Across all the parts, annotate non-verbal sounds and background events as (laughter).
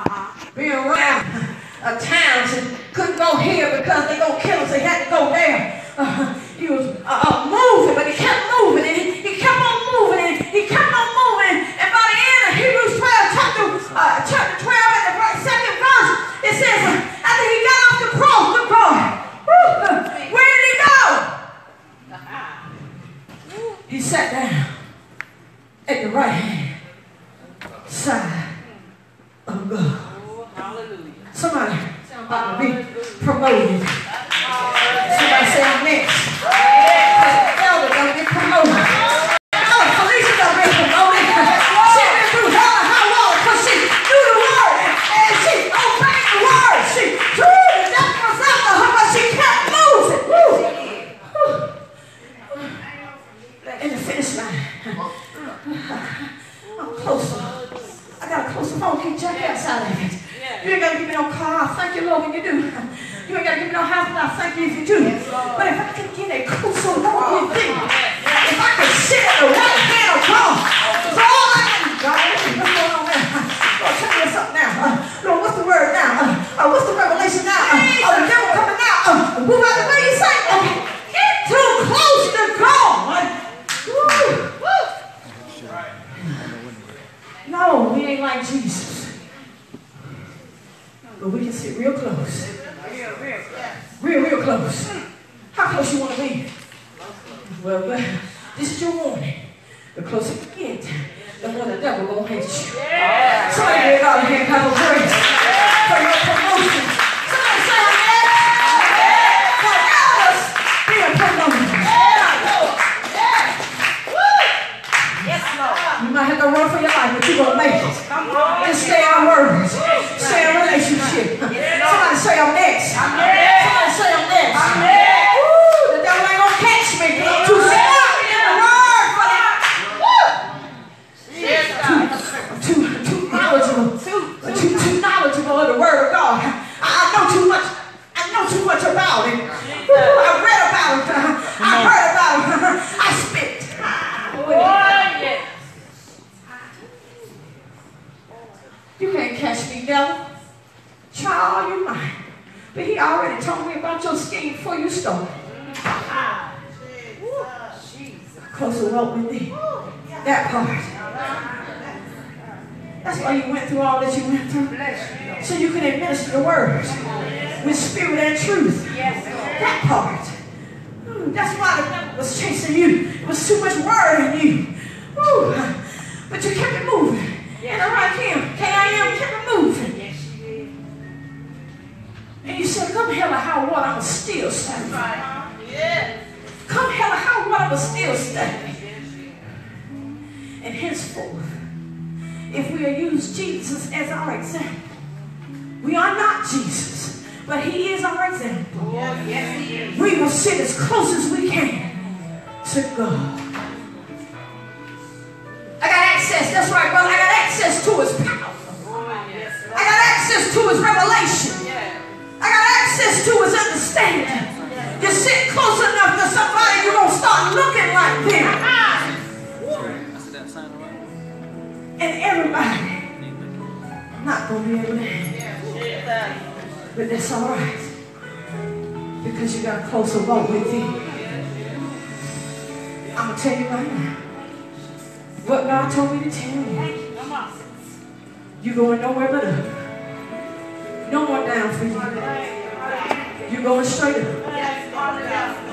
Uh-huh. being around a town. She couldn't go here because they going to kill us. So he had to go there. Uh, he was uh,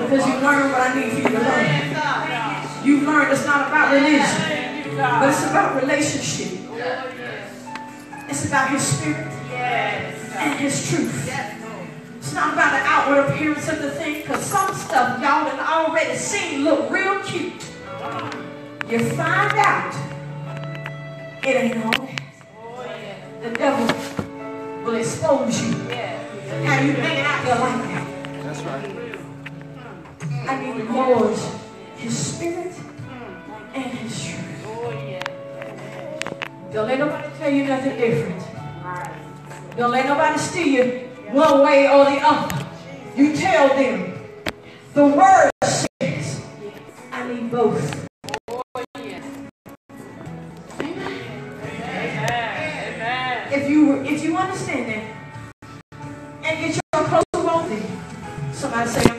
Because you learned what I need for you to learn. You've learned it's not about religion, but it's about relationship. It's about his spirit and his truth. It's not about the outward appearance of the thing, because some stuff y'all have already seen look real cute. You find out it ain't all that. The devil will expose you. How you hanging out there like that. That's right. I need Lord, his spirit and his truth. Don't let nobody tell you nothing different. Don't let nobody steer you one way or the other. You tell them. The word says, I need both. If you if you understand that and get your closer walking, somebody say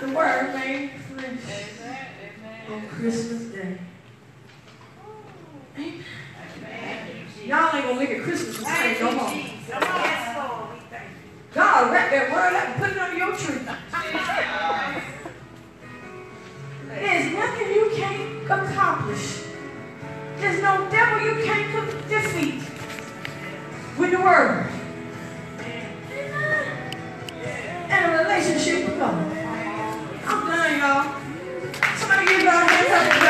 the word made flesh on Christmas Day. Amen. Y'all ain't gonna look at Christmas and say no more. God, wrap that word up and put it under your tree. There's nothing you can't accomplish. There's no devil you can't defeat with the word. and a relationship with God. I'm done, y'all. Somebody give God a hand.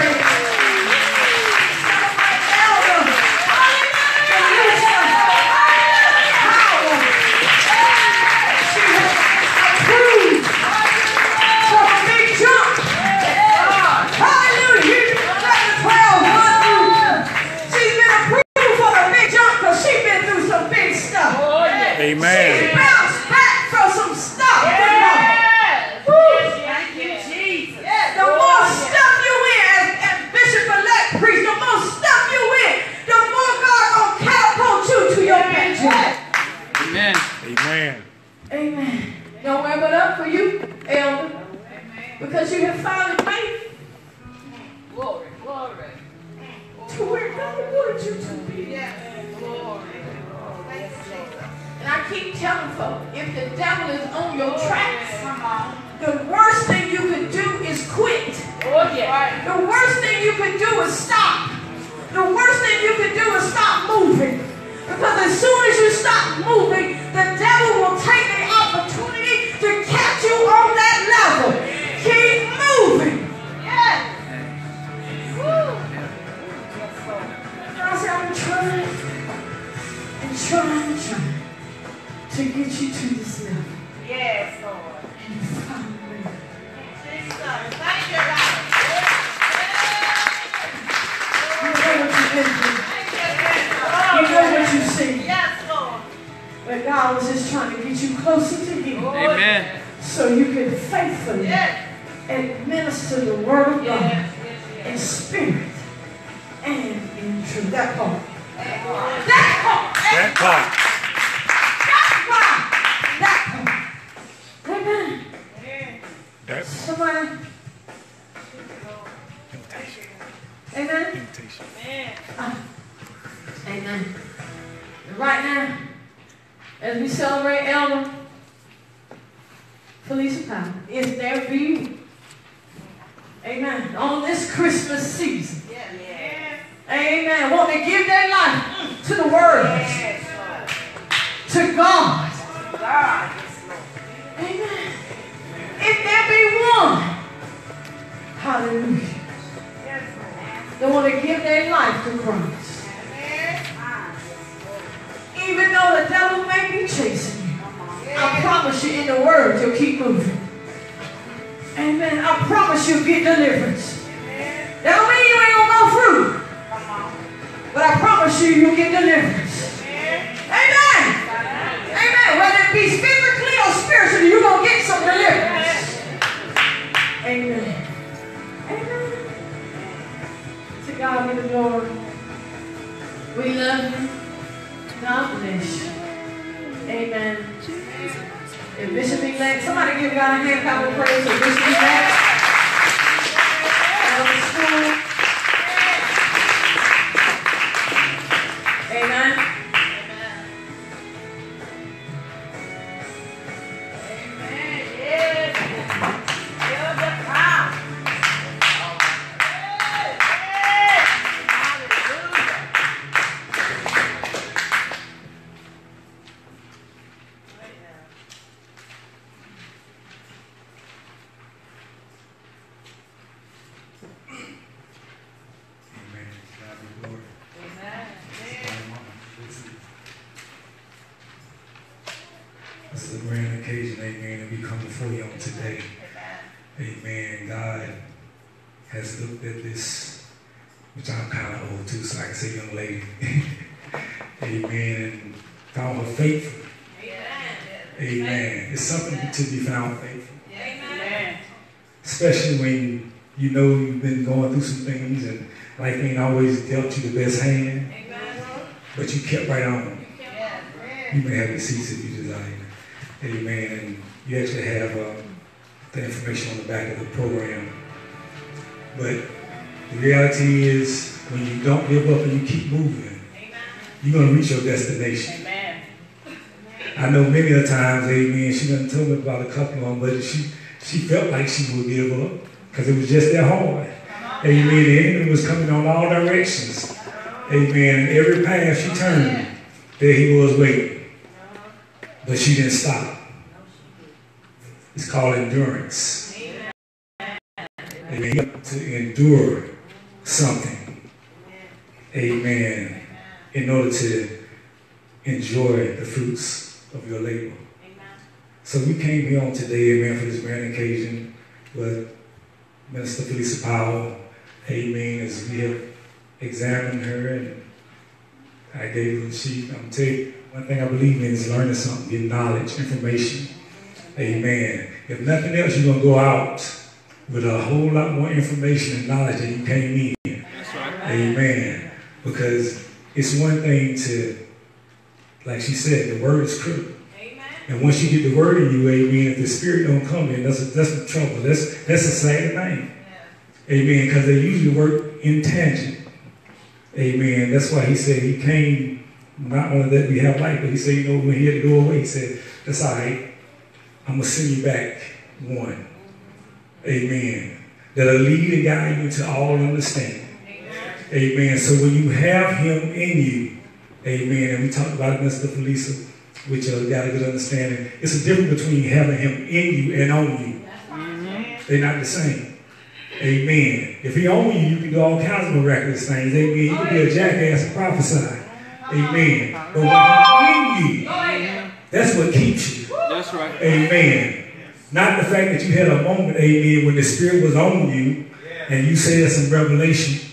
The worst thing you can do is stop. The worst thing you can do is stop moving. Because as soon as you stop moving, the devil will take the opportunity to catch you on that level. Keep moving. Yes. Woo. I said, I'm trying and trying, trying to get you to to the world. To be found faithful. Amen. Especially when you know you've been going through some things and life ain't always dealt you the best hand. Amen. But you kept right on. You may have the seats if you desire. Amen. And you actually have uh, the information on the back of the program. But the reality is, when you don't give up and you keep moving, Amen. you're going to reach your destination. Amen. I know many the times, amen, she done told me about a couple of them, but she, she felt like she would give up because it was just that hard. Amen. The enemy was coming on all directions. Amen. Every path she turned, there he was waiting. But she didn't stop. It's called endurance. Amen. To endure something. Amen. In order to enjoy the fruits of your labor. Amen. So we came here on today, amen, for this grand occasion with Minister Philisa Powell. Amen. As we have examined her and I gave her the sheet. I'm telling you, one thing I believe in is learning something, getting knowledge, information. Amen. If nothing else, you're going to go out with a whole lot more information and knowledge than you came in. Right. Amen. Because it's one thing to, like she said, the word is critical. Amen. And once you get the word in you, amen, if the spirit don't come in, that's, a, that's the trouble. That's, that's a sad thing. Yeah. Amen. Because they usually work in tangent. Amen. That's why he said he came not only that we have life, but he said, you know, when he had to go away, he said, that's all right. I'm going to send you back one. Amen. That'll lead and guide you to all understanding. Amen. amen. So when you have him in you, amen, and we talked about it, Mr. Philisa, which uh, got a good understanding. It's a difference between having him in you and on you. Mm-hmm. They're not the same. Amen. If he on you, you can do all kinds of miraculous things. Amen. You can be a jackass and prophesy. Amen. But when He's in you, that's what keeps you. That's right. Amen. Not the fact that you had a moment, amen, when the Spirit was on you and you said some revelation.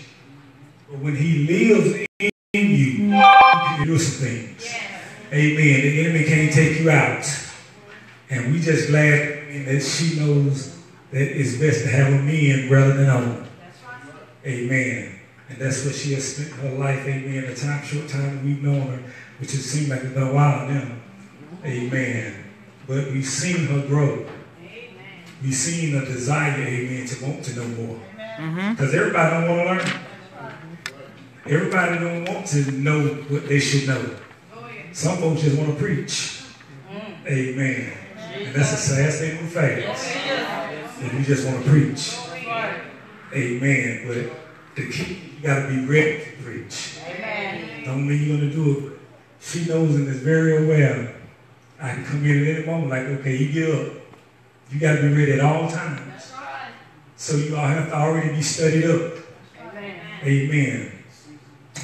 But when He lives in you, you can do some things. Amen. The enemy can't take you out. And we just glad that she knows that it's best to have a man rather than a woman. Amen. And that's what she has spent her life, amen, the time, short time that we've known her, which has seemed like it's been a while now. Amen. But we've seen her grow. Amen. We've seen a desire, amen, to want to know more. Because mm-hmm. everybody don't want to learn. Everybody don't want to know what they should know. Some folks just want to preach. Mm. Amen. And that's a sad thing with fast. If you just want to preach. Amen. But the key you got to be ready to preach. Amen. Don't mean you're going to do it. She knows and is very aware. I can come in at any moment like, okay, you get up. You got to be ready at all times. So you all have to already be studied up. Amen. Amen.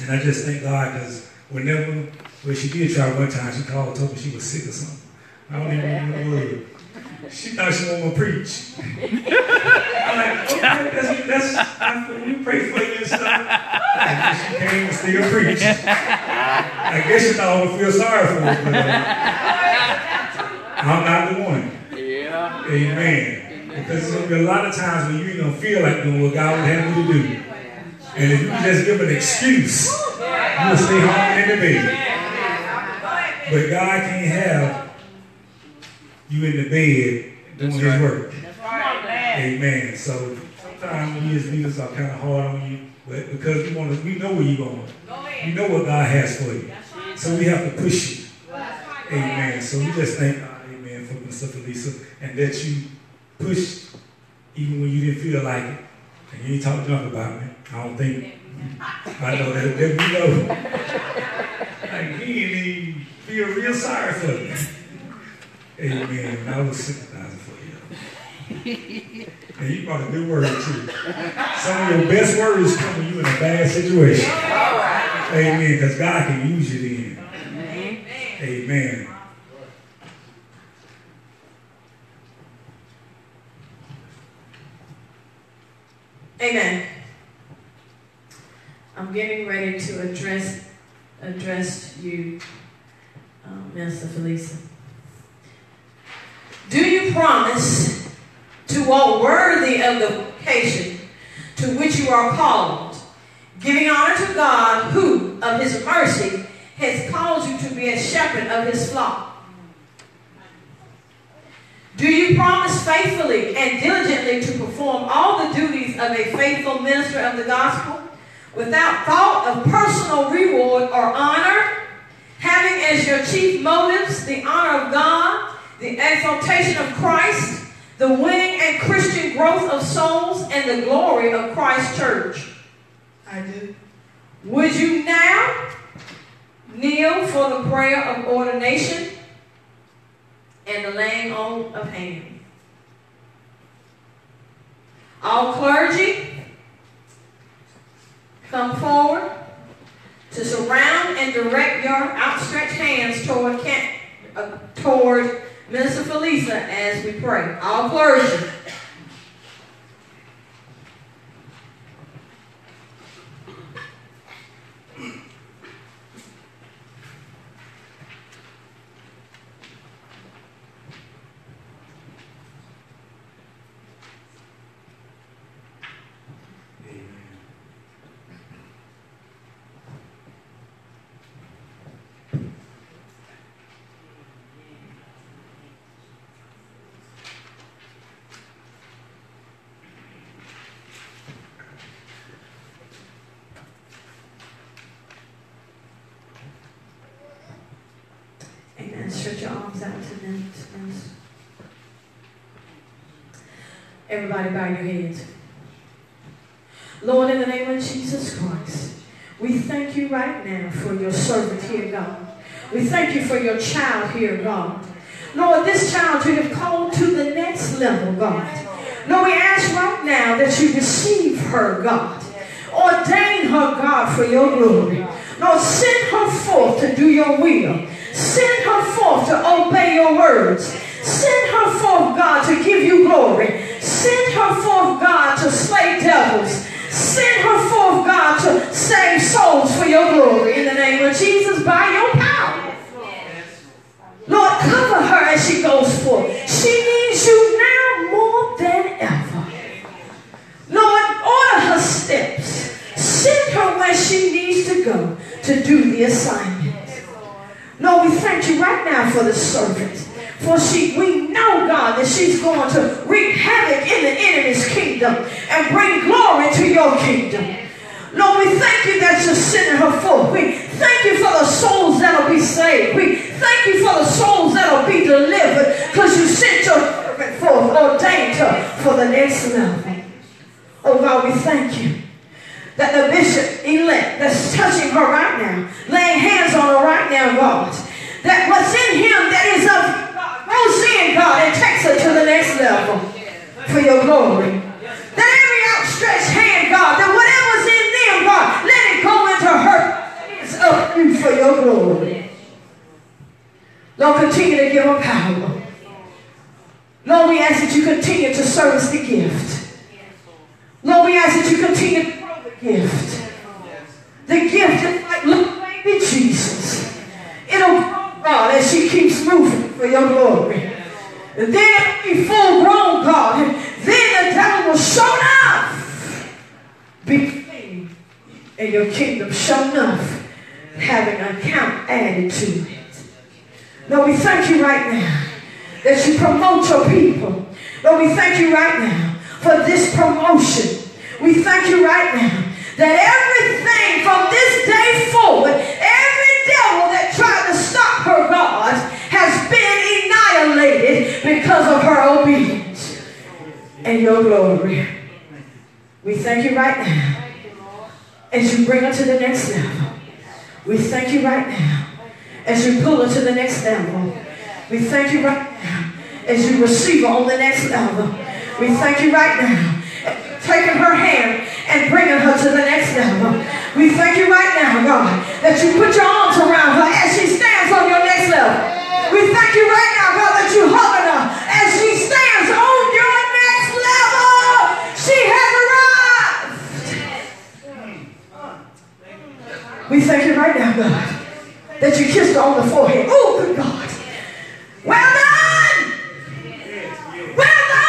And I just thank God because whenever, well, she did try one time, she called, and told me she was sick or something. I don't even remember the word. She thought she going to preach. I'm like, okay, that's, that's, we pray for you and stuff. And she came and still preached. I guess she thought I would feel sorry for her, but uh, I'm not the one. Yeah. Amen. Because there's going to be a lot of times when you ain't going to feel like doing what God would have you to do. And if you just give an excuse, you'll stay home in the bed. But God can't have you in the bed doing That's his right. work. Amen. So sometimes we as leaders are kind of hard on you, but because we want to, we know where you're going. We know what God has for you. So we have to push you. Amen. So we just thank God, amen, for Mr. Philisa, and that you push even when you didn't feel like it. And you ain't talk junk about me. I don't think. I know that, that we know. like, he didn't even feel real sorry for me. Amen. I was sympathizing for you. and you brought a good word too. Some of your best words come when you're in a bad situation. Amen. Because God can use you then. Amen. Amen. I'm getting ready to address address you, um, Minister Philisa. Do you promise to walk worthy of the vocation to which you are called, giving honor to God, who, of his mercy, has called you to be a shepherd of his flock? Do you promise faithfully and diligently to perform all the duties of a faithful minister of the gospel without thought of personal reward or honor, having as your chief motives the honor of God, the exaltation of Christ, the winning and Christian growth of souls, and the glory of Christ's church? I do. Would you now kneel for the prayer of ordination? And the laying on of hands. All clergy, come forward to surround and direct your outstretched hands toward, uh, toward Minister Philisa as we pray. All clergy. stretch your arms out to them. Everybody bow your heads. Lord, in the name of Jesus Christ, we thank you right now for your servant here, God. We thank you for your child here, God. Lord, this child you have called to the next level, God. Lord, we ask right now that you receive her, God. Ordain her, God, for your glory. Lord, send her forth to do your will. Send her forth to obey your words. Send her forth, God, to give you glory. Send her forth, God, to slay devils. Send her forth, God, to save souls for your glory. In the name of Jesus, by your power. Lord, cover her as she goes forth. She needs you now more than ever. Lord, order her steps. Send her where she needs to go to do the assignment. Lord, we thank you right now for the servant. For she, we know, God, that she's going to wreak havoc in the enemy's kingdom and bring glory to your kingdom. Lord, we thank you that you're sending her forth. We thank you for the souls that'll be saved. We thank you for the souls that'll be delivered because you sent your servant forth, ordained her for the next level. Oh God, we thank you that the bishop elect that's touching her right now, laying hands on her right now, God, that what's in him that is of God goes in, God, and takes her to the next level for your glory. That every outstretched hand, God, that whatever's in them, God, let it go into her hands up for your glory. Lord, continue to give her power. Lord, we ask that you continue to service the gift. Lord, we ask that you continue the gift. The gift is like little baby Jesus. It'll grow, God, as she keeps moving for your glory. And then be full grown, God. And then the devil will show enough be clean. And your kingdom show enough having an account added to it. Lord, we thank you right now that you promote your people. Lord, we thank you right now for this promotion. We thank you right now that everything from this day forward, every devil that tried to stop God, has been annihilated because of her obedience and your glory. We thank you right now as you bring her to the next level. We thank you right now as you pull her to the next level. We thank you right now as you receive her on the next level. We thank you right now taking her hand and bringing her to the next level. We thank you right now, God, that you put your arms around her as she stands on your next level. We thank you right now, God, that you hugging her as she stands on your next level. She has arrived. standing right now, God, that you kissed her on the forehead. Oh, good God. Well done! Well done!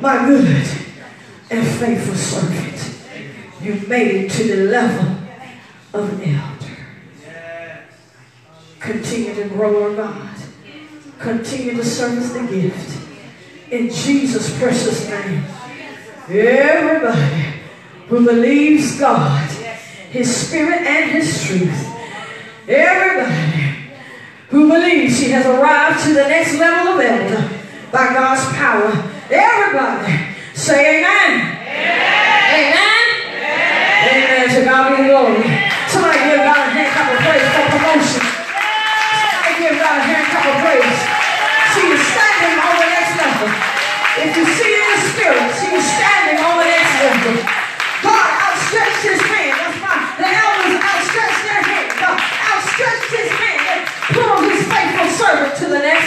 My good and faithful servant. You made it to the level of an elder. Continue to grow, our God. Continue to service the gift. In Precious name. Everybody who believes God, His Spirit and His truth. Everybody who believes she has arrived to the next level of elder by God's power. Everybody say amen. Amen. Amen. amen. To God be the glory. Somebody give God a hand clap of praise for promotion. Somebody give God a hand clap of praise.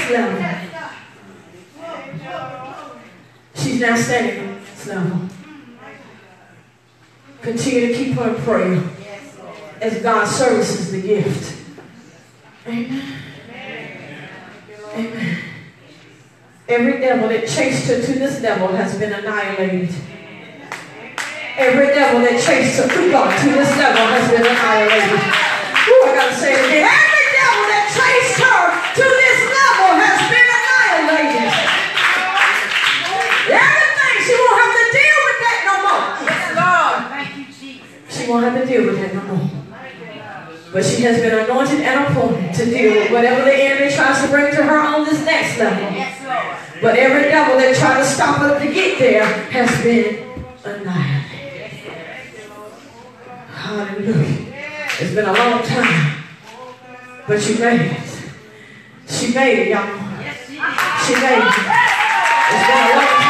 Level. She's now standing level. Continue to keep her in prayer as God services the gift. Amen. Amen. Every devil that chased her to this level has been annihilated. Every devil that chased her to God to this level has been annihilated. Ooh, I gotta say it again. She won't have to deal with that no more. But she has been anointed and appointed to deal with whatever the enemy tries to bring to her on this next level. But every devil that tried to stop her to get there has been annihilated. Hallelujah. It's been a long time. But she made it. She made it, y'all. She made it. It's been a long time.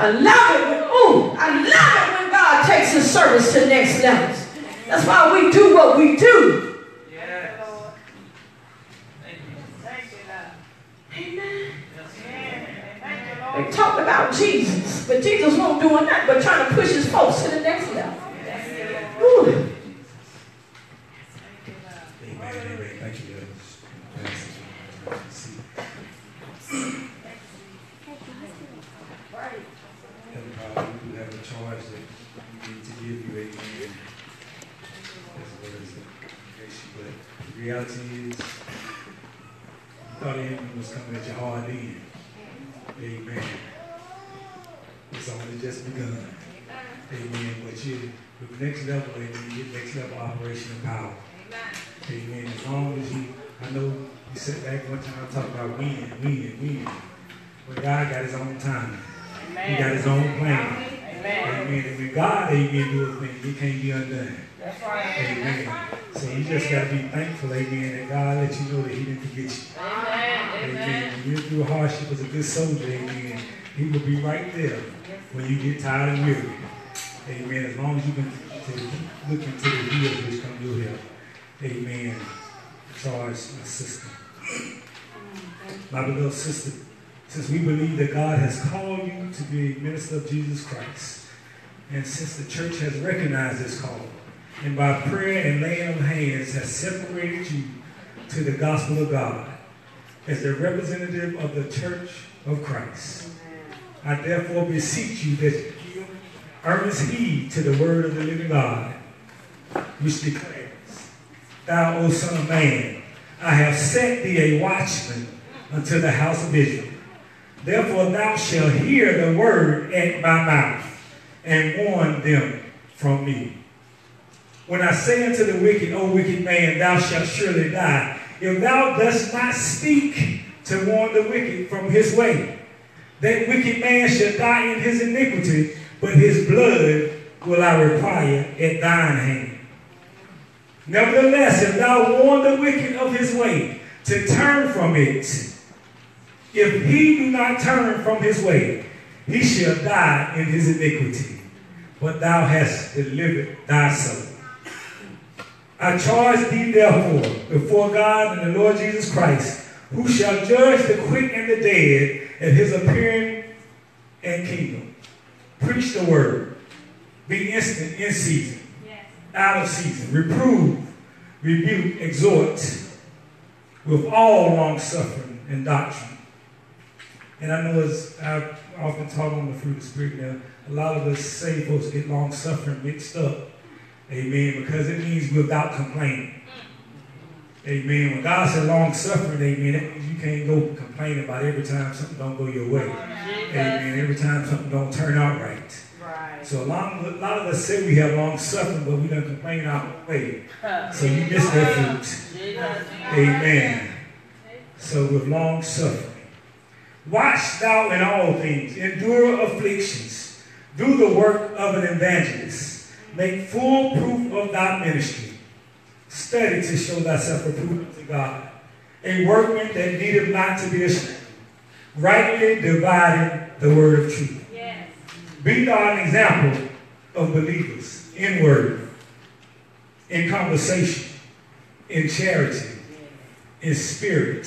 I love it when, ooh, I love it when God takes his service to next levels. That's why we do what we do. Thank you. Thank you, Lord. Amen. They talked about Jesus, but Jesus won't doing that, but trying to push his folks to the next level. Ooh. Just begun. Amen. But you, the next level, amen, you get next level operation and power. Amen. As long as you, I know you sat back one time and talked about win, win, win. But God got his own time. He got his own plan. Amen. And when God, amen, do a thing, it can't be undone. That's right. Amen. So you just got to be thankful, amen, that God let you know that he didn't forget you. Amen. Amen. When you're through hardship as a good soldier, amen, he will be right there when you get tired and weary. Amen. As long as you can keep looking to the hills which come your help. Amen. Charge my sister. My beloved sister, since we believe that God has called you to be a minister of Jesus Christ, and since the church has recognized this call, and by prayer and laying of hands has separated you to the gospel of God as the representative of the church of Christ, I therefore beseech you that you give earnest heed to the word of the living God, which declares, Thou, O Son of Man, I have set thee a watchman unto the house of Israel. Therefore thou shalt hear the word at my mouth, and warn them from me. When I say unto the wicked, O wicked man, thou shalt surely die, if thou dost not speak to warn the wicked from his way, that wicked man shall die in his iniquity, but his blood will I require at thine hand. Nevertheless, if thou warn the wicked of his way, to turn from it, if he do not turn from his way, he shall die in his iniquity, but thou hast delivered thy soul. I charge thee therefore before God and the Lord Jesus Christ, who shall judge the quick and the dead at his appearing and kingdom. Preach the word. Be instant in season, yes. out of season. Reprove, rebuke, exhort with all long suffering and doctrine. And I know as I've often taught on the fruit of the Spirit now, a lot of us say folks get long suffering mixed up. Amen. Because it means without complaining. Mm. Amen. When God said long suffering, amen, you can't go complaining about every time something don't go your way. Amen. Every time something don't turn out right. Right. So a lot, a lot of us say we have long suffering, but we don't complain our way. So you miss that fruit. Amen. So with long suffering. Watch thou in all things, endure afflictions, do the work of an evangelist, make full proof of thy ministry, study to show thyself approved to God, a workman that needeth not to be ashamed, rightly dividing the word of truth. Yes. Be thou an example of believers in word, in conversation, in charity, in spirit,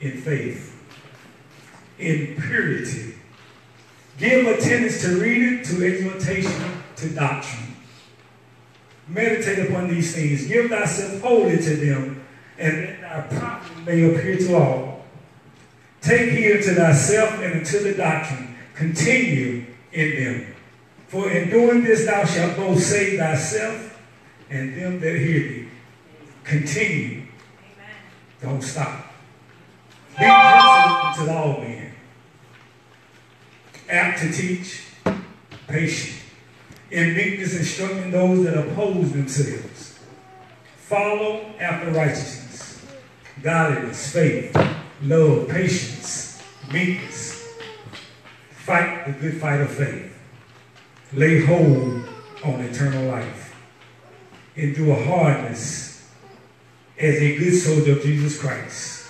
in faith in purity. Give attendance to reading, to exhortation, to doctrine. Meditate upon these things. Give thyself wholly to them, and that thy profit may appear to all. Take heed to thyself and unto the doctrine. Continue in them. For in doing this thou shalt both save thyself and them that hear thee. Continue. Amen. Don't stop. Be gentle to all men apt to teach, patient, in meekness instructing those that oppose themselves. Follow after righteousness, godliness, faith, love, patience, meekness. Fight the good fight of faith. Lay hold on eternal life. Endure hardness as a good soldier of Jesus Christ.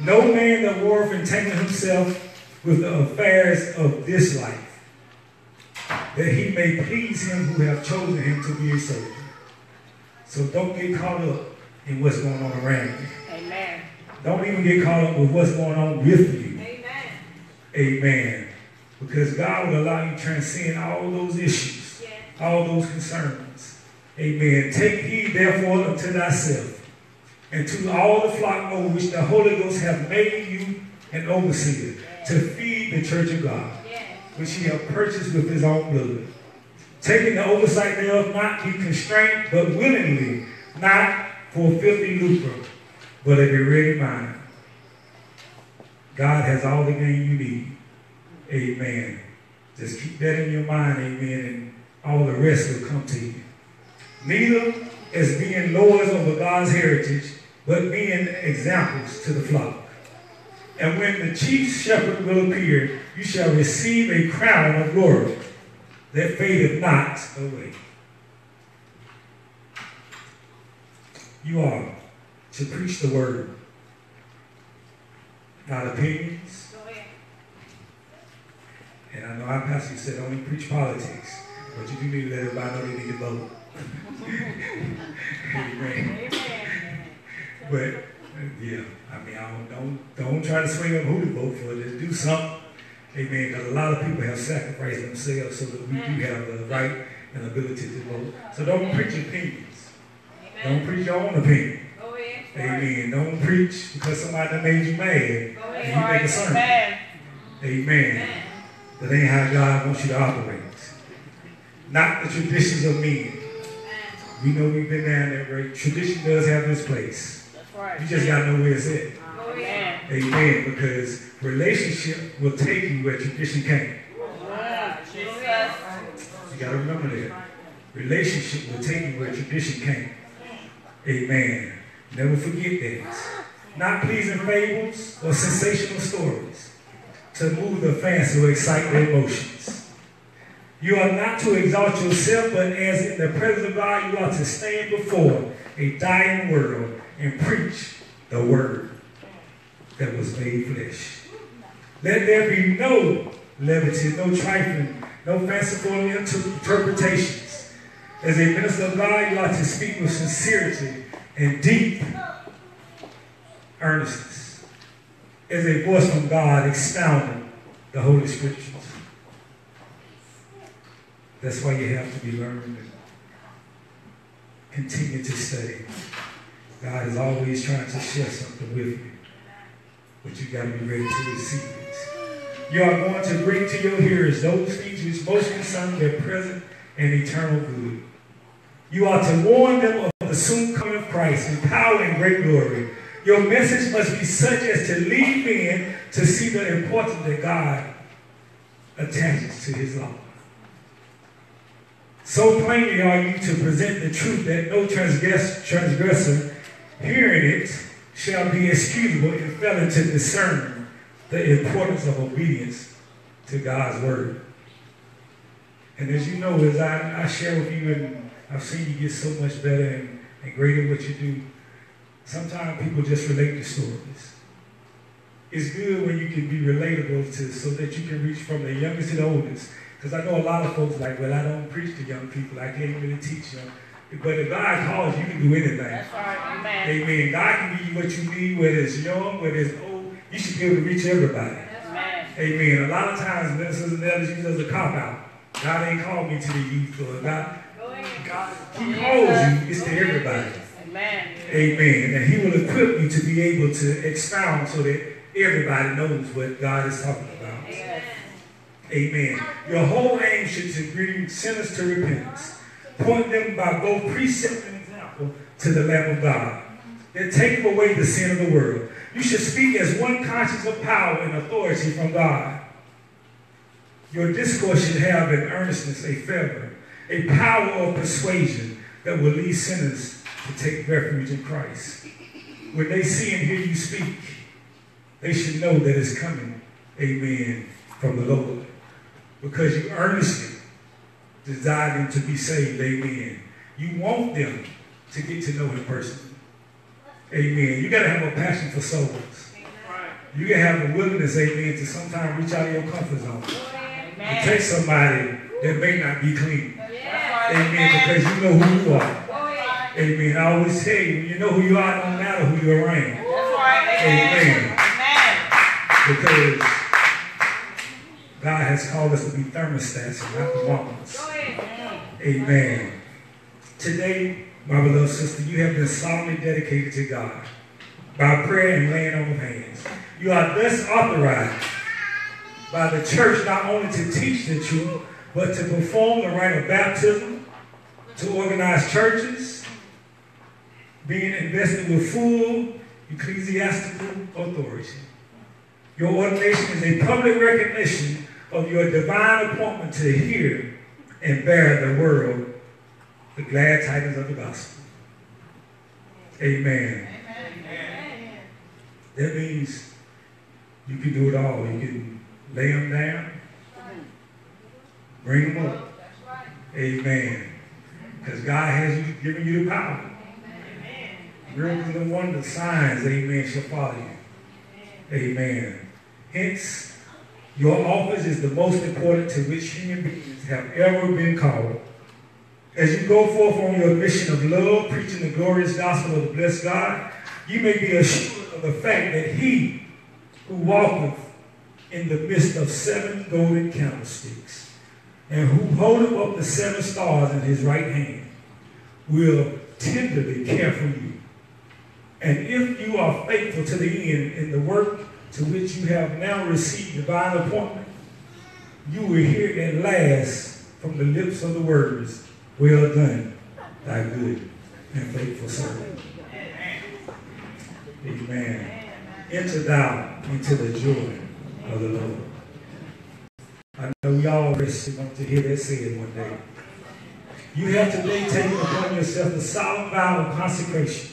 No man that warreth entangle himself with the affairs of this life, that he may please him who have chosen him to be a soldier. So don't get caught up in what's going on around you. Amen. Don't even get caught up with what's going on with you. Amen. Amen. Because God will allow you to transcend all those issues, yes. all those concerns. Amen. Take heed, therefore, unto thyself and to all the flock over which the Holy Ghost hath made you an overseer to feed the church of God, which he hath purchased with his own blood. Taking the oversight thereof, not be constrained, but willingly, not for filthy lucre, but of a ready mind. God has all the gain you need. Amen. Just keep that in your mind, amen, and all the rest will come to you. Neither as being lords over God's heritage, but being examples to the flock. And when the chief shepherd will appear, you shall receive a crown of glory that fadeth not away. You are to preach the word, not opinions. And I know our pastor said only preach politics, but you do need to let everybody know they need to vote. (laughs) Amen. But yeah, I mean, I don't, don't, don't try to swing up who to vote for. Just do something. Amen. Because a lot of people have sacrificed themselves so that we do have the right and ability to vote. So don't preach opinions. Don't preach your own opinion. Amen. Don't preach because somebody made you mad and you make a sermon. Amen. Amen. That ain't how God wants you to operate. Not the traditions of men. We know we've been down that road. Tradition does have its place. You just got to know where it's at. Oh, yeah. Amen. Because relationship will take you where tradition can't. You got to remember that. Relationship will take you where tradition can't. Amen. Never forget that. Not pleasing fables or sensational stories to move the fancy or excite the emotions. You are not to exalt yourself, but as in the presence of God, you are to stand before a dying world and preach the word that was made flesh. Let there be no levity, no trifling, no fanciful interpretations. As a minister of God, you are to speak with sincerity and deep earnestness. As a voice from God expounding the Holy Scriptures. That's why you have to be learning continue to study. God is always trying to share something with you, but you got to be ready to receive it. You are going to bring to your hearers those things which most concern their present and eternal good. You are to warn them of the soon coming of Christ in power and great glory. Your message must be such as to lead men to see the importance that God attaches to his law. So plainly are you to present the truth that no transgressor hearing it shall be excusable in failing to discern the importance of obedience to God's word. And as you know, as I, I share with you, and I've seen you get so much better and, and greater at what you do, sometimes people just relate to stories. It's good when you can be relatable to so that you can reach from the youngest to the oldest. Because I know a lot of folks like, well, I don't preach to young people. I can't really teach them. But if God calls you, you can do anything. That's right. Amen. Amen. God can give you what you need, whether it's young, whether it's old. You should be able to reach everybody. Amen. Amen. A lot of times, ministers and elders use as a cop out. God ain't called me to the youth or God. He calls you, it's to everybody. Amen. Amen. And He will equip you to be able to expound so that everybody knows what God is talking about. Yes. Amen. Your whole aim should be to bring sinners to repentance. Point them by both precept and example to the Lamb of God. Then take away the sin of the world. You should speak as one conscious of power and authority from God. Your discourse should have an earnestness, a fervor, a power of persuasion that will lead sinners to take refuge in Christ. When they see and hear you speak, they should know that it's coming, amen, from the Lord. Because you earnestly desire them to be saved, amen. You want them to get to know him personally. Amen. You got to have a passion for souls. Right. You got to have a willingness, amen, to sometimes reach out of your comfort zone. And Amen. take somebody that may not be clean. Right. Amen. Because you know who you are. Oh, yeah. Amen. I always tell you, when you know who you are, it don't matter who you're around. Right. Amen. Amen. Because God has called us to be thermostats not thermometers. Amen. Today, my beloved sister, you have been solemnly dedicated to God by prayer and laying on of hands. You are thus authorized by the church not only to teach the truth, but to perform the rite of baptism, to organize churches, being invested with full ecclesiastical authority. Your ordination is a public recognition of your divine appointment to hear and bear the world the glad tidings of the gospel. Amen. Amen. That means you can do it all. You can lay them down, bring them up. Amen. Because God has given you the power. Miracles and wonders, signs, amen, shall follow you. Amen. Hence, your office is the most important to which human beings have ever been called. As you go forth on your mission of love, preaching the glorious gospel of the blessed God, you may be assured of the fact that he who walketh in the midst of seven golden candlesticks, and who holdeth up the seven stars in his right hand, will tenderly care for you. And if you are faithful to the end in the work to which you have now received divine appointment, you will hear at last from the lips of the words, Well done, thy good and faithful servant. Amen. Enter thou into the joy of the Lord. I know we all really want to hear that said one day. You have today taken upon yourself the solemn vow of consecration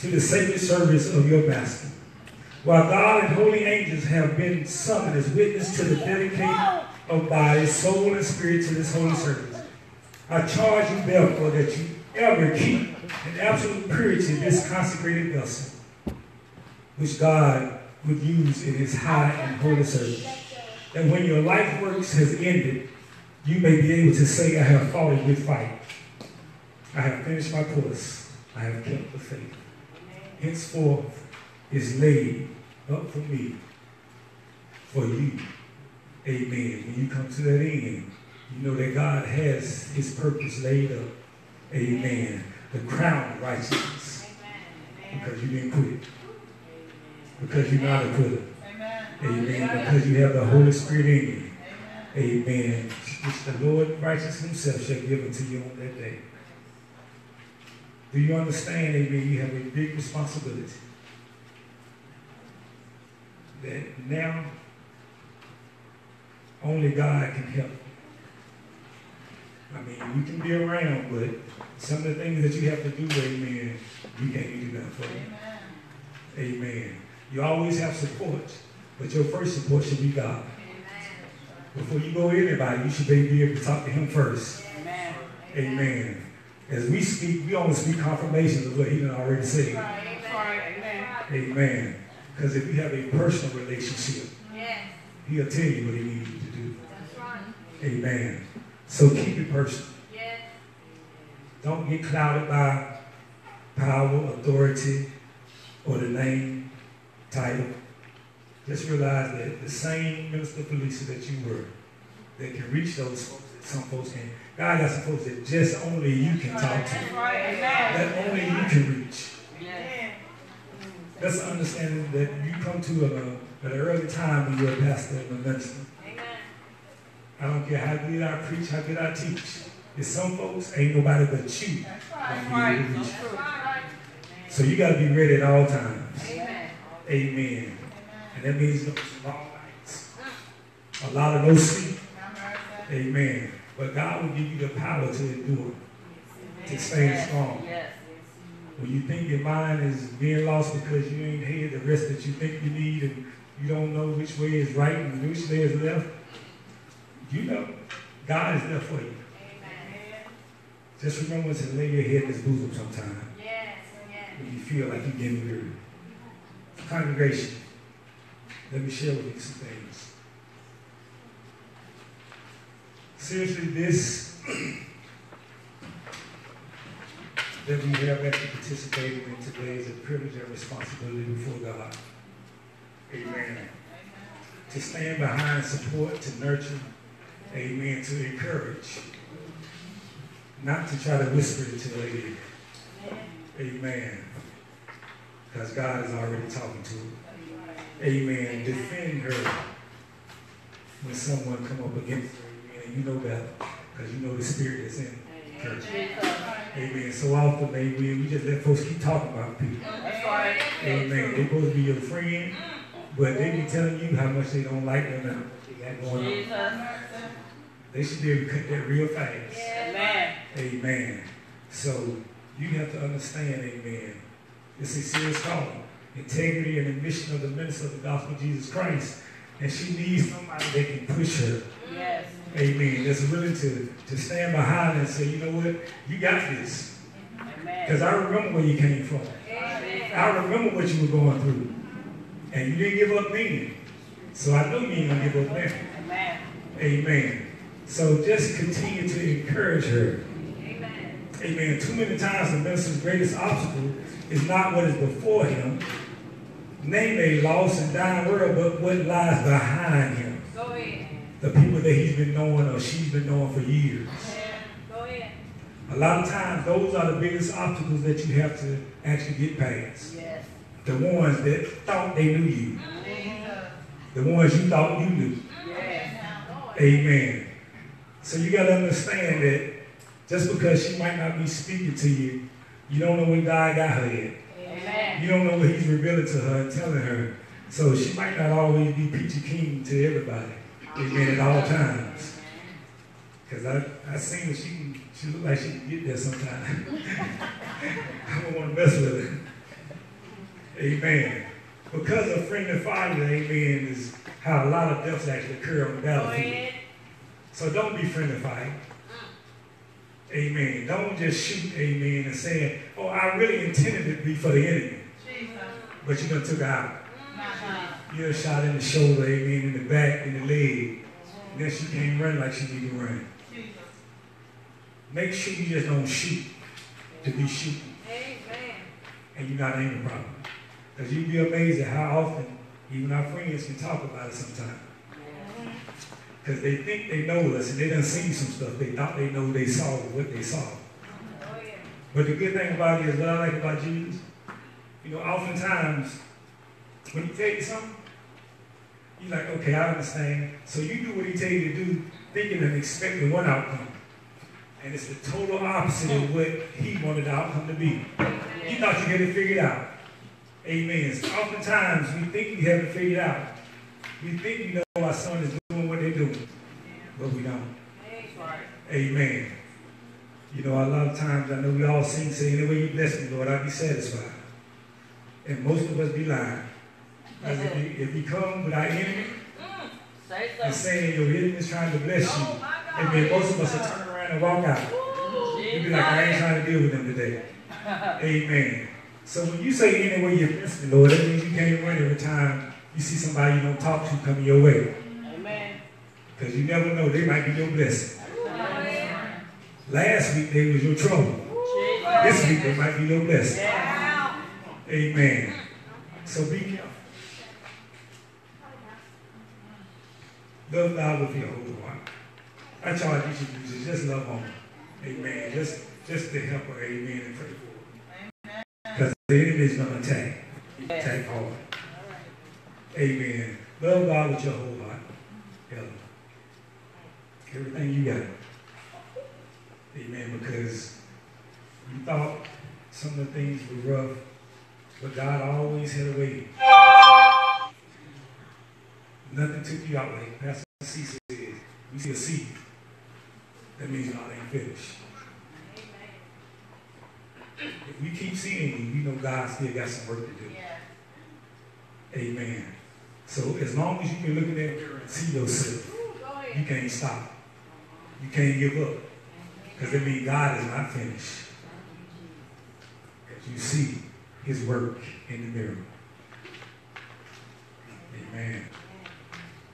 to the sacred service of your master. While God and holy angels have been summoned as witness to the dedication of body, soul, and spirit to this holy service, I charge you therefore that you ever keep in absolute purity in this consecrated vessel, which God would use in his high and holy service. That when your life works has ended, you may be able to say, I have fought a good fight. I have finished my course. I have kept the faith. Henceforth is laid up for me, for you. Amen. When you come to that end, you know that God has his purpose laid up. Amen. The crown of righteousness. Amen. Because you didn't quit. Because you're not a quitter. Amen. Because you have the Holy Spirit in you. Amen. Which the Lord righteous himself shall give unto you on that day. Do you understand, amen, you have a big responsibility. That now only God can help. I mean, you can be around, but some of the things that you have to do, amen, you can't do that for you. Amen. amen. You always have support, but your first support should be God. Before you go anybody, you should be able to talk to him first. Amen. Amen. As we speak, we only speak confirmations of what he done already said. Amen. Amen. Because if you have a personal relationship, yes. he'll tell you what he needs you to do. That's right. Amen. So keep it personal. Yes. Don't get clouded by power, authority, or the name, title. Just realize that the same minister Philisa that you were, that can reach those folks that some folks can God got some folks that just only you can talk to. That only you can reach. That's an understanding that you come to at, a, at an early time when you're a pastor and a minister. I don't care how good I preach, how good I teach. There's some folks, ain't nobody but you. So you got to be ready at all times. Amen. Amen. And that means no long nights. A lot of no sleep. Amen. But God will give you the power to endure, to stay strong. When you think your mind is being lost because you ain't had the rest that you think you need and you don't know which way is right and which way is left, you know God is there for you. Amen. Just remember to lay your head in his bosom sometime. Yes, yes. When you feel like you're getting weary. Congregation, let me share with you some things. Seriously, this that we have actually participated in today is a privilege and responsibility before God. Amen. To stand behind, support, to nurture, amen, to encourage, not to try to whisper it to the lady. Amen. Because God is already talking to her. Amen. Defend her when someone come up against her and you know better because you know the spirit is in church. Amen. So often, maybe we just let folks keep talking about people. Amen. They're supposed to be your friend, mm. but they be telling you how much they don't like them and what they got going on. They should be able to cut that real fast. Amen. Amen. So you have to understand, amen. It's a serious calling. Integrity and the mission of the minister of the gospel of Jesus Christ. And she needs somebody that can push her. Yes. Amen. That's willing to, to stand behind and say, you know what, you got this. Because I remember where you came from. Amen. I remember what you were going through. And you didn't give up then. So I know you ain't going to give up now. Amen. Amen. So just continue to encourage her. Amen. Amen. Too many times the minister's greatest obstacle is not what is before him, name a lost and dying world, but what lies behind him. Go ahead the people that he's been knowing or she's been knowing for years. Go ahead. A lot of times, those are the biggest obstacles that you have to actually get past. Yes. The ones that thought they knew you. Mm-hmm. The ones you thought you knew. Yes. Amen. So you got to understand that just because she might not be speaking to you, you don't know what God got her in. Amen. You don't know what he's revealing to her and telling her. So she might not always be peachy keen to everybody. Amen. At all times. Because I, I seen that she can, she look like she can get there sometime. (laughs) I don't want to mess with her. Amen. Because of friendly fire, amen, is how a lot of deaths actually occur on the battlefield. So don't be friendly fire. Amen. Don't just shoot, amen, and say, oh, I really intended it to be for the enemy. But you done took it out. You done shot in the shoulder, amen, in the back, in the leg. And then she can't run like she need to run. Make sure you just don't shoot to be shooting. And you're not aiming properly. Because you'd be amazed at how often even our friends can talk about it sometimes. Because they think they know us and they done seen some stuff. They thought they know they saw what they saw. Oh, but the good thing about it is what I like about Jesus, you know, oftentimes when he tell you something, you're like, okay, I understand. So you do what he tell you to do, thinking and expecting one outcome. And it's the total opposite of what he wanted the outcome to be. You thought you had it figured out. Amen. So oftentimes we think we have it figured out. We think we know our son is doing what they're doing, but we don't. Amen. You know, a lot of times I know we all sing, say, any way you bless me, Lord, I'll be satisfied. And most of us be lying. Because if you, if you come without enemy and saying your enemy is trying to bless you, amen, most of us will turn around and walk out. You'd be like, I ain't trying to deal with them today. Amen. So when you say any way you're me, Lord, that means you can't run every time you see somebody you don't talk to coming your way. Amen. Because you never know, they might be your blessing. Last week they was your trouble. This week they might be your blessing. Amen. So be careful. Love God with your whole heart. I charge you to just love on. Amen. Just, just to help her. Amen. And pray for her. Because the enemy is going to attack. Attack hard. Amen. Love God with your whole heart. Helen. Everything you got. Amen. Because you thought some of the things were rough, but God always had a way. Nothing took you out like Pastor C said. We see a seed. That means God ain't finished. If we keep seeing you, we know God still got some work to do. Amen. So as long as you can look in that mirror and see yourself, you can't stop. You can't give up. Because it means God is not finished. As you see his work in the mirror. Amen.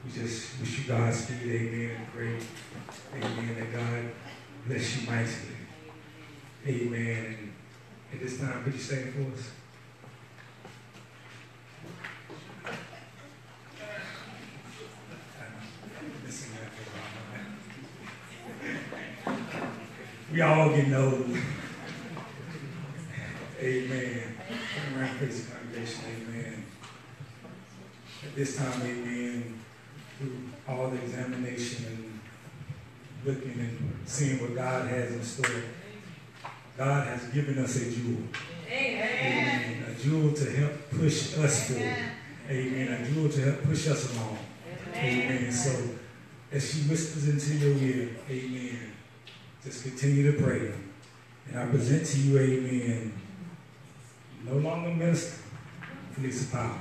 We just wish you Godspeed, amen, and pray, amen, that God bless you mightily. Amen. And at this time, could you stand for us? We all get old. Amen. Come around, praise the congregation. Amen. At this time, amen, through all the examination and looking and seeing what God has in store, God has given us a jewel. Amen. A jewel to help push us forward. Amen. A jewel to help push us along. Amen. So, as she whispers into your ear, amen, just continue to pray. And I present to you, amen, no longer minister, Philisa Powell.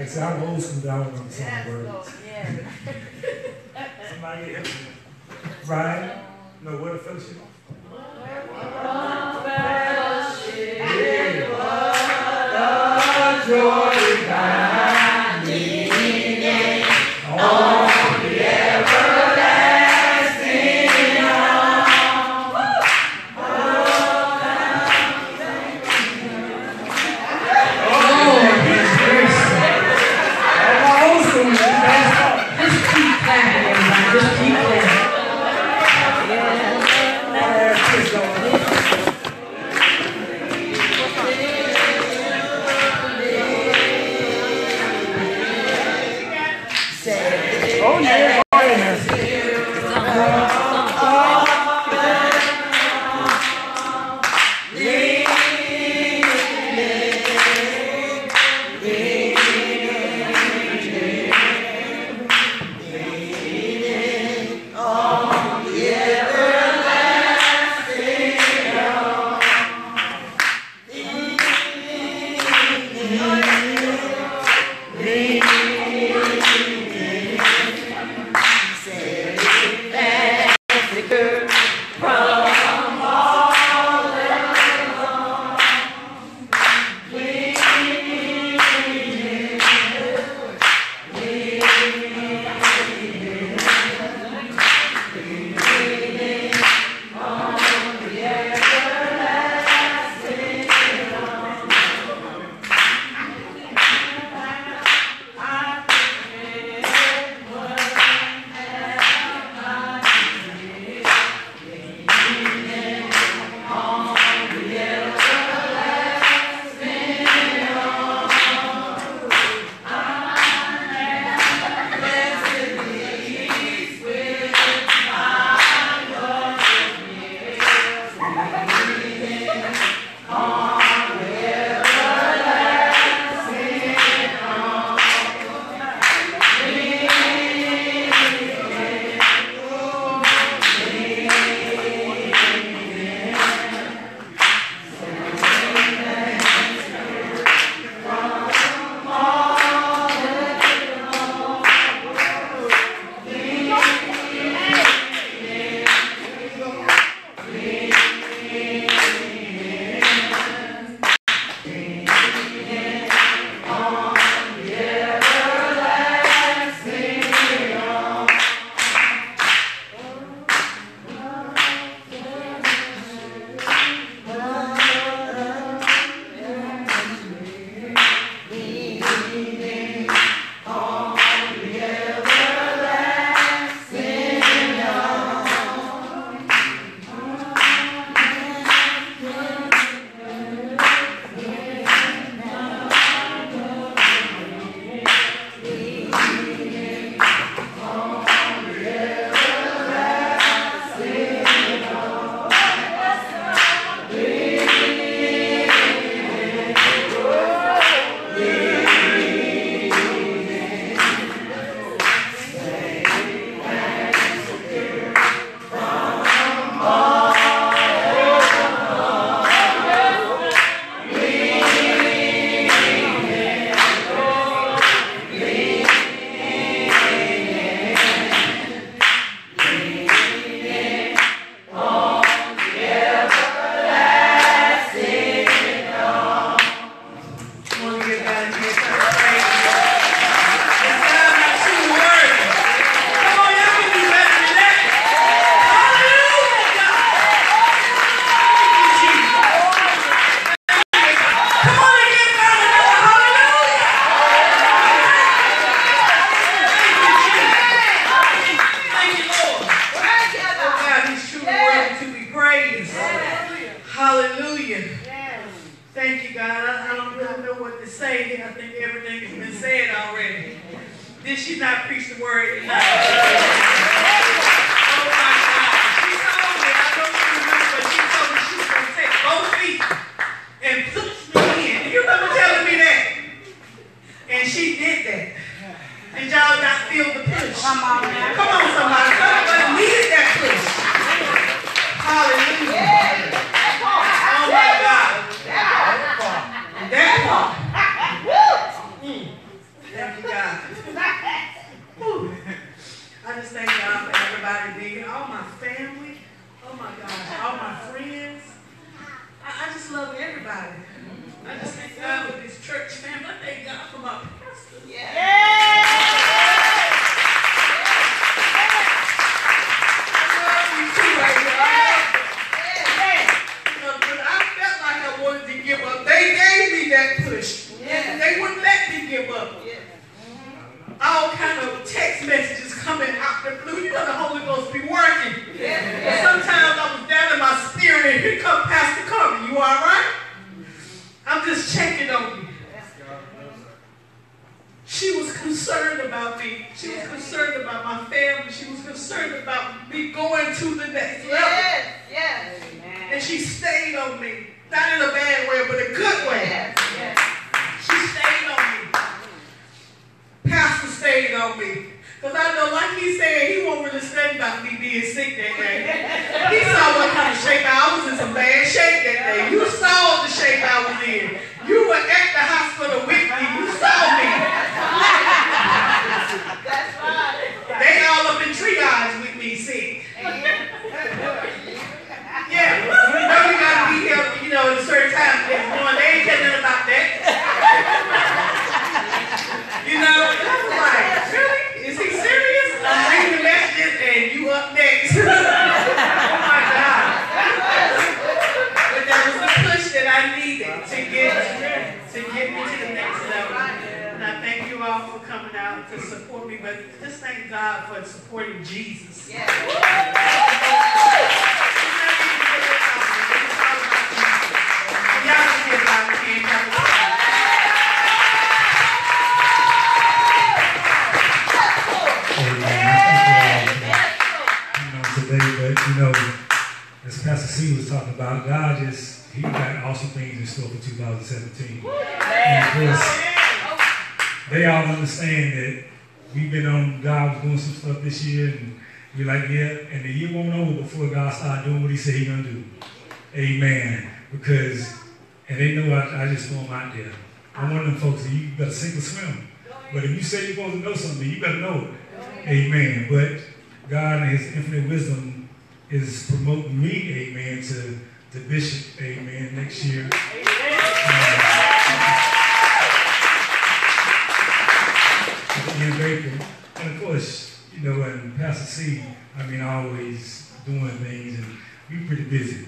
Like I said, I'm old school, but I don't know some yes, Lord. words. Yes. Somebody help me. Right? No, what a fellowship. Lord, understand that we've been on, God was doing some stuff this year, and we're like, yeah, and the year won't over before God started doing what He said He gonna do. Amen. Because, and they know I, I just throw them out there. I'm one of them folks that you better sink or swim. But if you say you're supposed to know something, you better know it. Amen. But God in His infinite wisdom is promoting me, amen, to the bishop, amen, next year. The And of course, you know, and Pastor C, I mean, always doing things, and we pretty busy.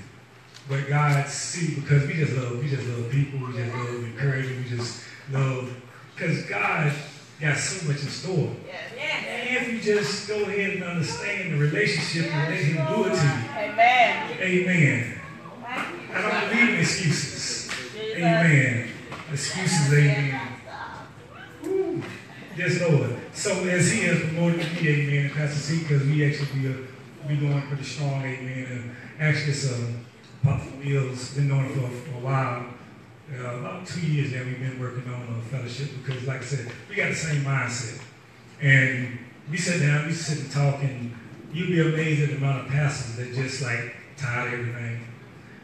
But God see, because we just love, we just love people, we just love encouraging, we just love, because God got so much in store. Yes. And if you just go ahead and understand the relationship and let Him do it to you. Amen. Amen. I don't believe in excuses. Amen. Excuses, amen. Woo. Yes, Lord. So as He has promoted me, amen, and Pastor C, because we actually be, uh, be going pretty strong, amen. And actually, it's uh, Papa Mills, been doing it for, for a while. Uh, about two years now, we've been working on a fellowship because, like I said, we got the same mindset. And we sit down, we sit and talk, and you'd be amazed at the amount of pastors that just like tired everything.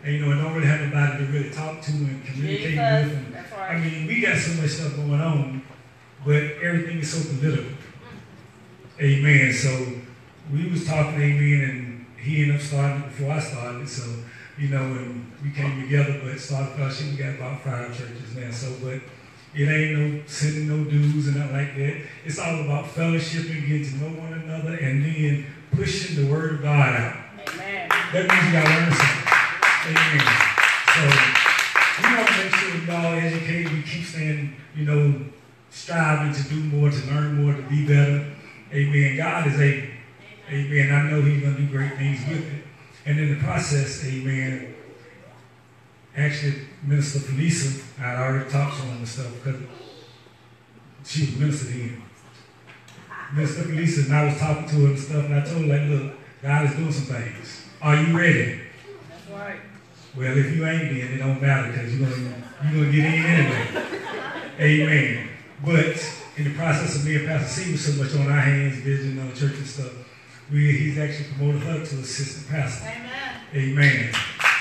And you know, and don't really have nobody to really talk to and communicate with. And, I mean, we got so much stuff going on, but everything is so political. Amen. So we was talking, amen, and he ended up starting it before I started. So, you know, and we came together, but started fellowship. We got about five churches now. So, but it ain't no sending no dues and nothing like that. It's all about fellowship and getting to know one another, and then pushing the word of God out. Amen. That means you gotta learn something. Amen. So we want to make sure we all educated. We keep saying, you know, striving to do more, to learn more, to be better. Amen. God is able. Amen. I know He's gonna do great things with it. And in the process, Amen. Actually, Minister Philisa, I had already talked to him and stuff because she was minister to him. Minister Philisa and I was talking to her and stuff, and I told her, like, look, God is doing some things. Are you ready? That's right. Well, if you ain't then, it don't matter because you're gonna you're gonna get in anyway. Amen. But in the process of me and Pastor C with so much on our hands, visiting on the church and stuff, we he's actually promoted her to assistant pastor. Amen. Amen.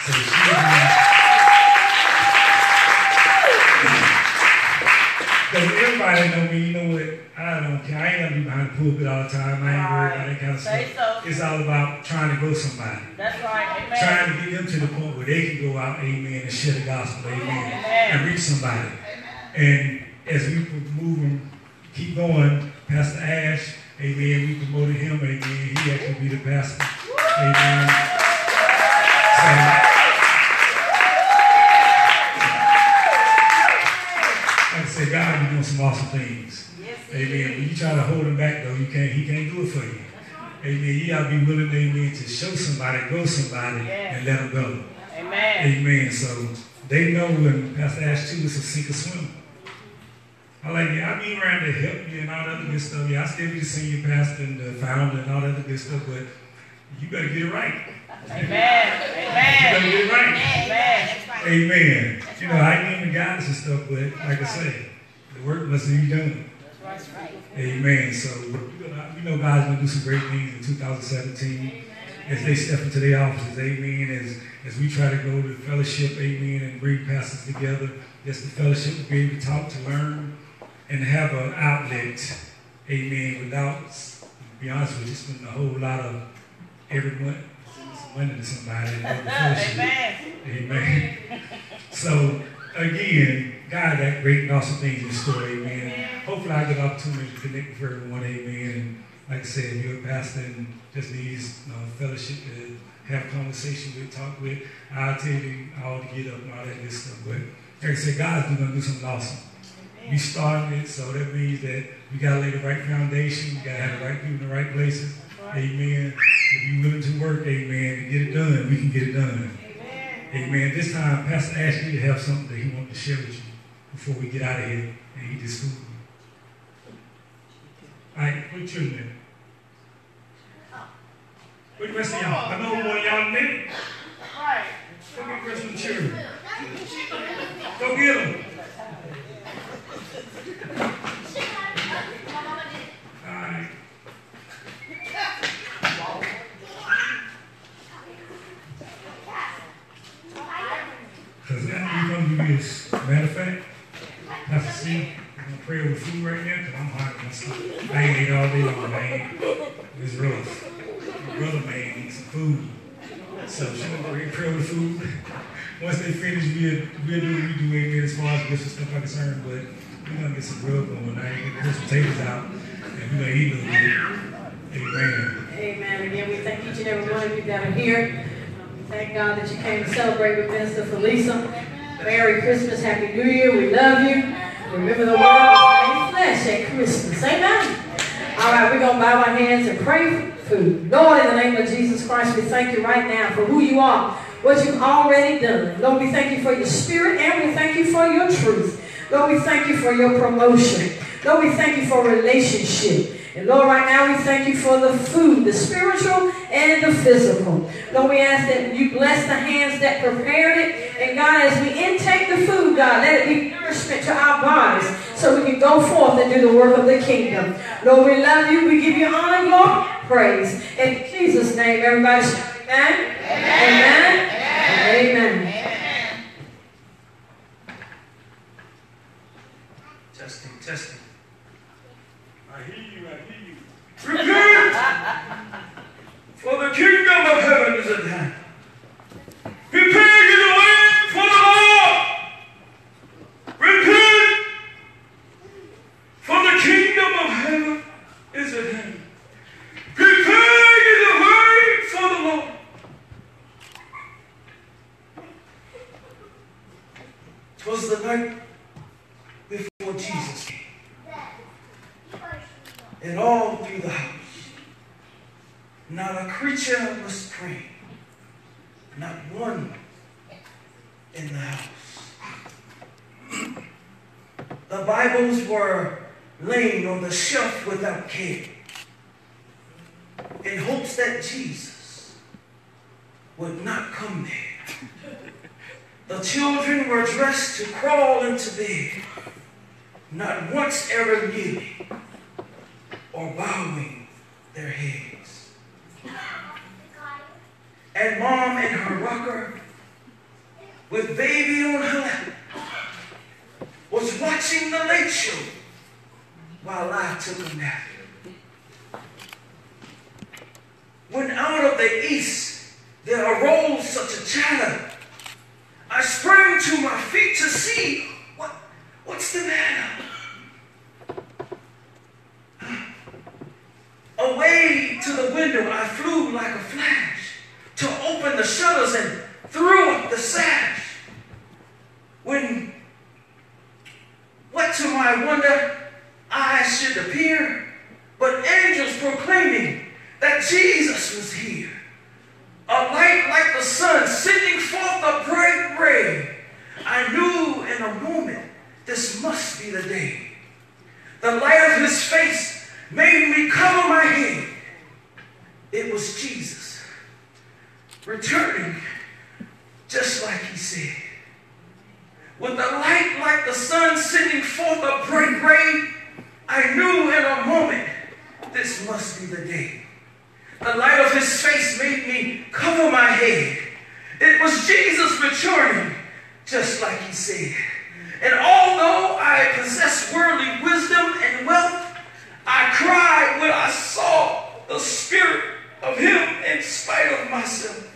So she Because everybody know me, you know what? I don't care. I ain't gonna be behind the pulpit all the time. I ain't worried about that kind of Say stuff. so. It's all about trying to grow somebody That's right. Amen. trying to get them to the point where they can go out, amen, and share the gospel, amen, Amen. and reach somebody. And as we move and keep going, Pastor Ash, amen, we promoted him, amen, he actually be the pastor, amen. So, like I said, God be doing some awesome things. Amen. When you try to hold him back, though, you can't. He can't do it for you. Amen. You gotta be willing, amen, to show somebody, grow somebody, and let them go. Amen. Amen. So they know when Pastor Ash too is a sink or swim. I like it. I be around to help you and all that other good stuff. Yeah, I still be the senior pastor and the founder and all that other good stuff, but you better get it right. Amen. You better Amen. get it right. Amen. Amen. You know, I him the guidance and stuff, but like I say, the work must be done. That's right. Amen. So you know, we God's gonna do some great things in 2017 as they step into their offices. Amen. As as we try to go to fellowship. Amen. And bring pastors together. Just the fellowship to be able to talk, to learn, and have an outlet. Amen. Without, to be honest with you, spending a whole lot of every month some money to somebody. in order to fellowship. Amen. Amen. So again, God got great and awesome things in store, amen. Hopefully I get an opportunity to connect with everyone, amen. And like I said, if you're a pastor and just needs you know, fellowship to have conversation with, talk with, I'll tell you all to get up and all that good stuff. But like I said, God's gonna do something awesome. We started it, so that means that we got to lay the right foundation. We got to have the right people in the right places. Amen. If you're willing to work, amen, to get it done, we can get it done. Amen. This time, Pastor asked me to have something that he wanted to share with you before we get out of here and eat this food. All right, put your children Where the rest of y'all? I know one of y'all need Right. Go get the rest of the children. Go get them. Because after we come to this, matter of fact, Pastor C, we're going to pray over food right now because I'm hungry myself. I ain't ate all day long, man. It's rough. My brother, man, needs some food. So she's going to pray, pray over food. (laughs) Once they finish, we'll, we'll do what we do, amen, as far as gifts and stuff are concerned. But we're to get some grub going. Ain't get some potatoes out, and we're to eat a little bit. Amen. Amen. Again, we thank each and every one of you that are here. Um, thank God that you came to celebrate with Minister Philisa. Merry Christmas, Happy New Year. We love you. Remember the word made flesh at Christmas. Amen. All right, we're going to bow our hands and pray for food. Lord, in the name of Jesus Christ, we thank you right now for who you are, what you've already done. Lord, we thank you for your spirit and we thank you for your truth. Lord, we thank you for your promotion. Lord, we thank you for relationship. And Lord, right now we thank you for the food, the spiritual and the physical. Lord, we ask that you bless the hands that prepared it. And God, as we intake the food, God, let it be nourishment to our bodies so we can go forth and do the work of the kingdom. Lord, we love you. We give you honor, glory, praise. In Jesus' name, everybody shout amen. Amen. Amen. amen. Testing, testing. I hear you, I hear you. Repent! for the kingdom of heaven is at hand. Prepare you the way for the Lord. Repent! For the kingdom of heaven is at hand. Prepare you the way for the Lord. Twas the night before Jesus came. And all through the house, not a creature was praying, not one in the house. The Bibles were laying on the shelf without care in hopes that Jesus would not come there. The children were dressed to crawl into bed, not once ever kneeling or bowing their heads. (laughs) And mom in her rocker, with baby on her lap, was watching the late show while I took a nap. When out of the east there arose such a chatter, I sprang to my feet to see what, what's the matter. Away to the window I flew like a flash to open the shutters and threw up the sash. When, what to my wonder, eyes should appear, but angels proclaiming that Jesus was here. A light like the sun sending forth a bright ray. I knew in a moment this must be the day. The light of his face made me cover my head. It was Jesus returning just like he said. With a light like the sun sending forth a bright ray, I knew in a moment this must be the day. The light of his face made me cover my head. It was Jesus returning just like he said. And although I possess worldly wisdom and wealth, I cried when I saw the spirit of him in spite of myself.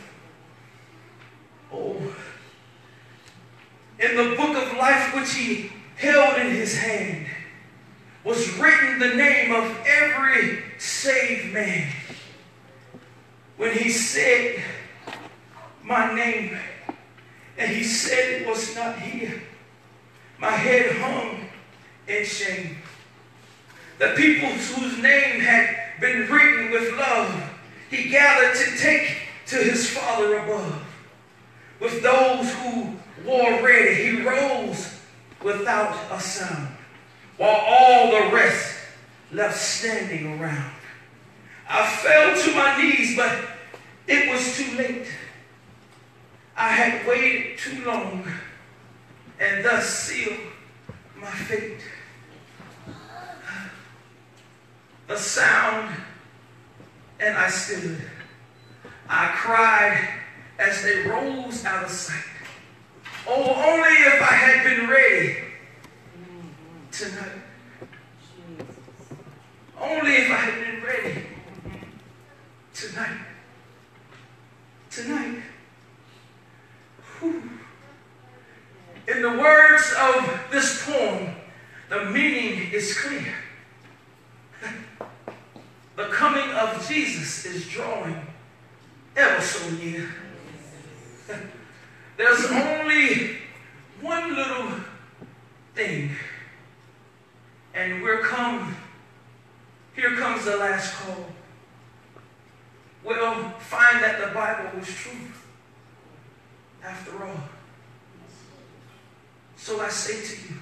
Oh, in the book of life which he held in his hand was written the name of every saved man. When he said my name, and he said it was not here, my head hung in shame. The people whose name had been written with love, he gathered to take to his Father above. With those who wore red, he rose without a sound, while all the rest left standing around. I fell to my knees, but it was too late. I had waited too long and thus sealed my fate. The sound, and I stood. I cried as they rose out of sight. Oh, only if I had been ready tonight. Only if I had been ready tonight. Tonight. In the words of this poem, the meaning is clear. The coming of Jesus is drawing ever so near. (laughs) There's only one little thing, and we're come. Here comes the last call. We'll find that the Bible was true after all. So I say to you,